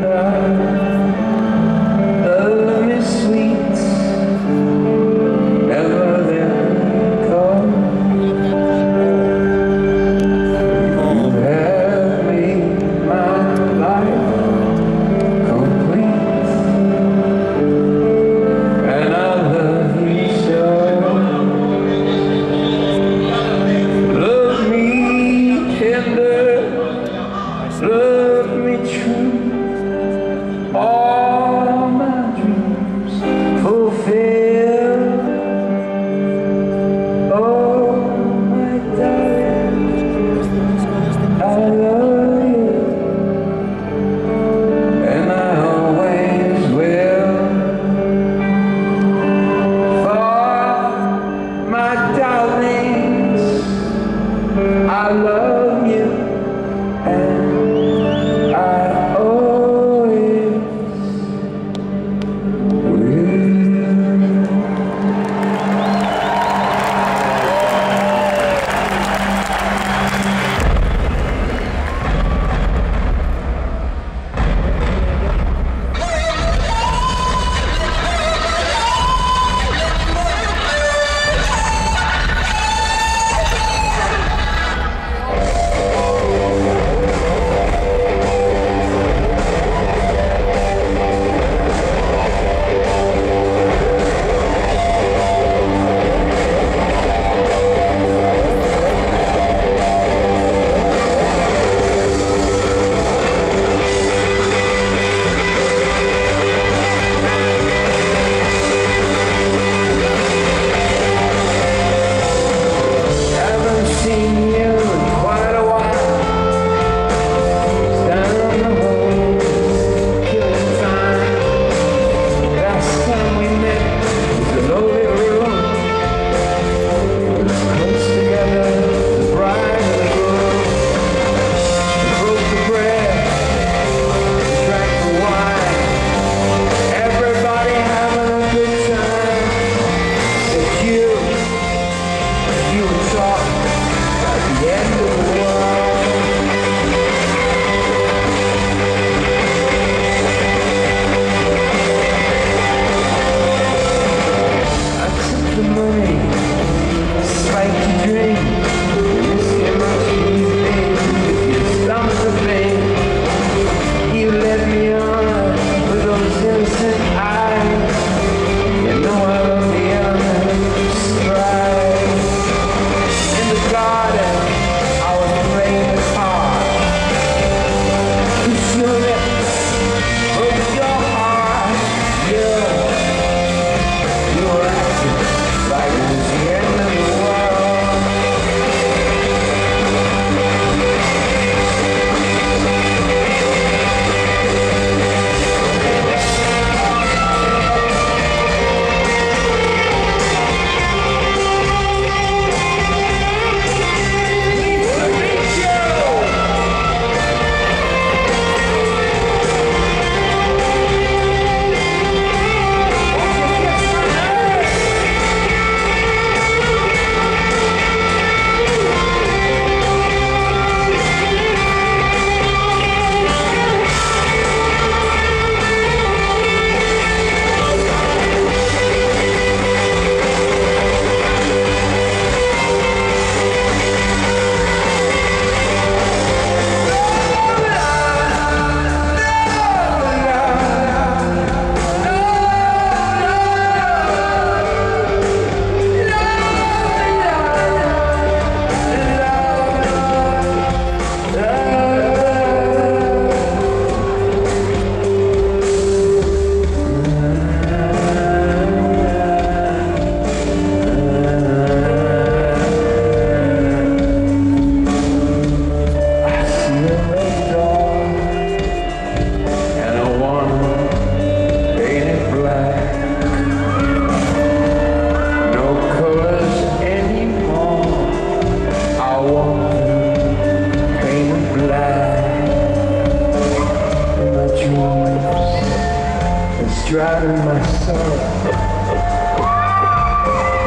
driving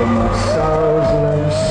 But my sorrows